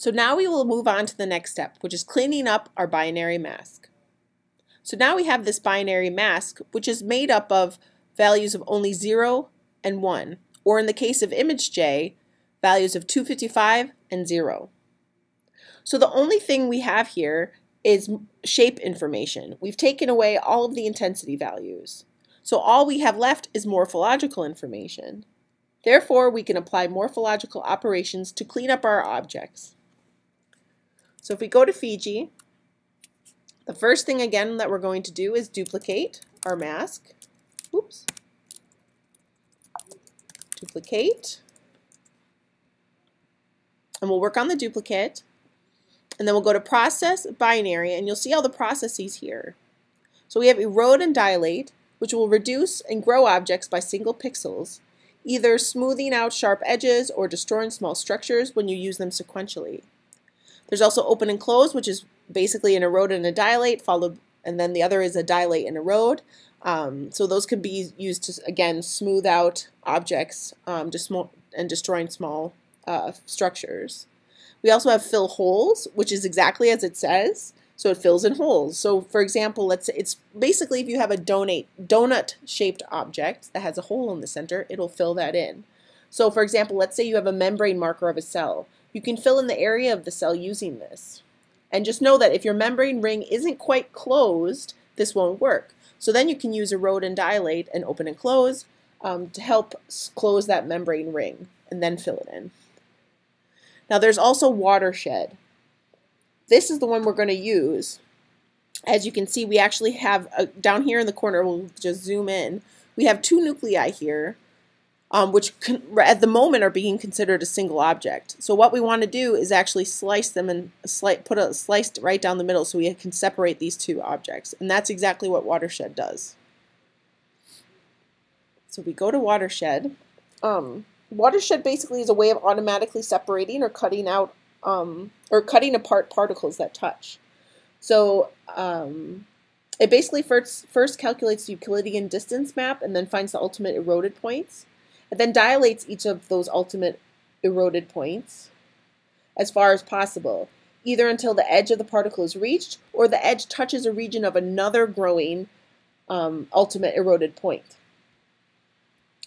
So now we will move on to the next step, which is cleaning up our binary mask. So now we have this binary mask, which is made up of values of only 0 and 1, or in the case of ImageJ, values of 255 and 0. So the only thing we have here is shape information. We've taken away all of the intensity values. So all we have left is morphological information. Therefore, we can apply morphological operations to clean up our objects. So if we go to Fiji, the first thing again that we're going to do is duplicate our mask. Oops. Duplicate. And we'll work on the duplicate. And then we'll go to Process, Binary, and you'll see all the processes here. So we have Erode and Dilate, which will reduce and grow objects by single pixels, either smoothing out sharp edges or destroying small structures when you use them sequentially. There's also open and close, which is basically an erode and a dilate, followed, and then the other is a dilate and erode. Um, so those can be used to, again, smooth out objects um, and destroying small uh, structures. We also have fill holes, which is exactly as it says. So it fills in holes. So for example, let's say it's basically if you have a donate donut shaped object that has a hole in the center, it'll fill that in. So for example, let's say you have a membrane marker of a cell. You can fill in the area of the cell using this. And just know that if your membrane ring isn't quite closed, this won't work. So then you can use erode and dilate and open and close um, to help close that membrane ring and then fill it in. Now there's also watershed. This is the one we're going to use. As you can see, we actually have, a, down here in the corner, we'll just zoom in, we have two nuclei here, um, which can, at the moment are being considered a single object. So what we want to do is actually slice them and slice, put a slice right down the middle so we can separate these two objects. And that's exactly what Watershed does. So we go to Watershed. Um, watershed basically is a way of automatically separating or cutting out um, or cutting apart particles that touch. So um, it basically first, first calculates the Euclidean distance map and then finds the ultimate eroded points. It then dilates each of those ultimate eroded points as far as possible, either until the edge of the particle is reached or the edge touches a region of another growing um, ultimate eroded point.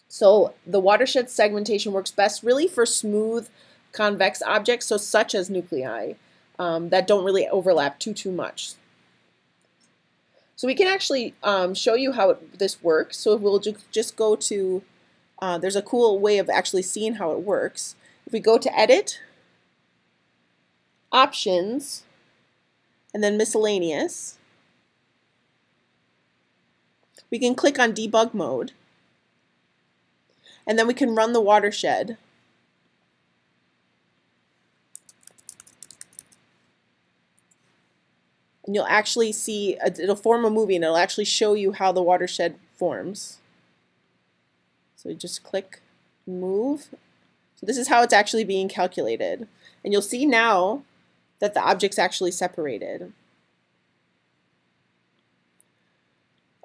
So the watershed segmentation works best really for smooth convex objects, so such as nuclei, um, that don't really overlap too, too much. So we can actually um, show you how it, this works. So we'll ju just go to, uh, there's a cool way of actually seeing how it works. If we go to Edit, Options, and then Miscellaneous, we can click on Debug Mode, and then we can run the watershed. and you'll actually see, it'll form a movie and it'll actually show you how the watershed forms. So you just click move. So this is how it's actually being calculated. And you'll see now that the object's actually separated.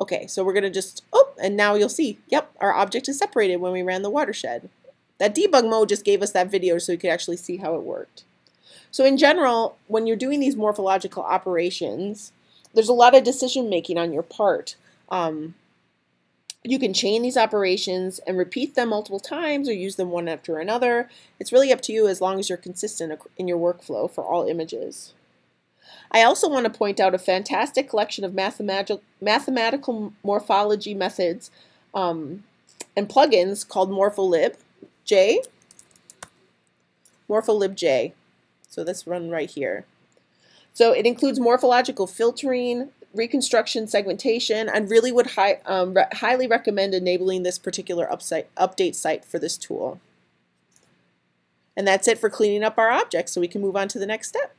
Okay, so we're going to just, oh, and now you'll see, yep, our object is separated when we ran the watershed. That debug mode just gave us that video so we could actually see how it worked. So in general, when you're doing these morphological operations, there's a lot of decision making on your part. Um, you can chain these operations and repeat them multiple times or use them one after another. It's really up to you as long as you're consistent in your workflow for all images. I also want to point out a fantastic collection of mathematical, mathematical morphology methods um, and plugins called MorphoLib J. MorphoLibJ. So this run right here. So it includes morphological filtering, reconstruction segmentation, and really would hi um, re highly recommend enabling this particular update site for this tool. And that's it for cleaning up our objects, so we can move on to the next step.